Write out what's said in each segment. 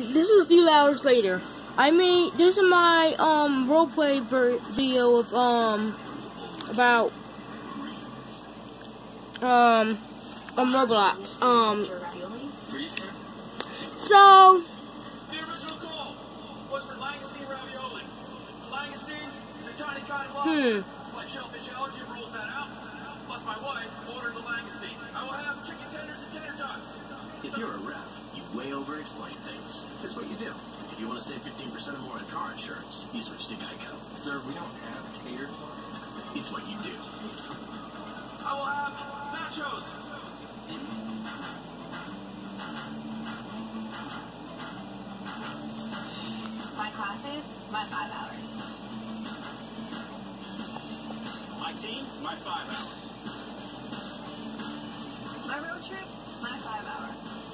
this is a few hours later. I made this is my um roleplay video of um about um on Roblox. Um, so a. Hmm. Slight shellfish that out. Plus, my wife ordered the langoustine. I will have chicken tenders and tater tots. If you're a ref, way over explain things. That's what you do. If you want to save 15% or more on car insurance, you switch to Geico. Sir, we don't have tater tots. It's what you do. I will have nachos. My classes, my five hours. My team, my five hours. My road trip, my five hours.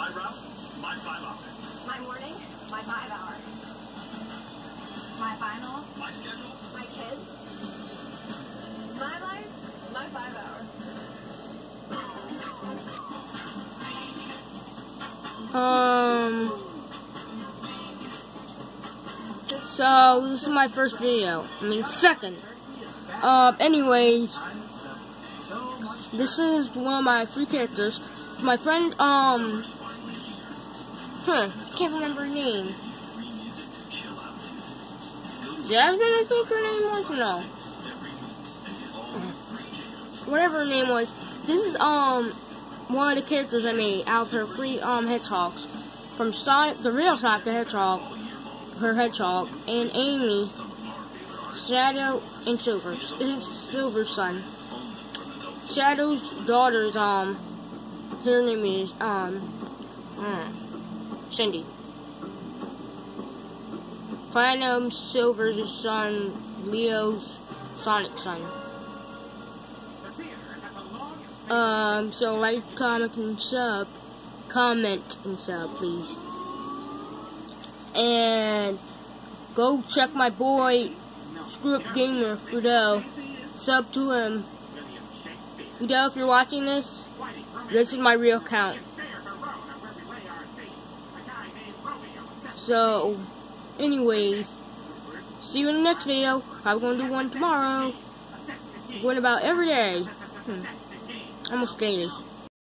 My route, my five hour. My morning, my five hours. My finals, My schedule, my kids. My life, my five hours. um. So this is my first video. I mean second. Uh, anyways, this is one of my three characters. My friend, um, huh, can't remember her name. Jasmine, I think her name was. No, whatever her name was. This is um one of the characters I made out of her three um hedgehogs from Sonic, the real Sonic the Hedgehog, her hedgehog, and Amy, Shadow, and Silver. It's Silver's son. Shadow's daughter's um her name is um uh, Cindy. Platinum Silver's son, Leo's Sonic son. Um, so like, comment, and sub. Comment and sub, please. And go check my boy, Up Gamer, Fudayl. Sub to him. Fudayl, if you're watching this, this is my real account. So, anyways, see you in the next video. Probably gonna do one tomorrow. Going about every day. Hmm. Almost daily.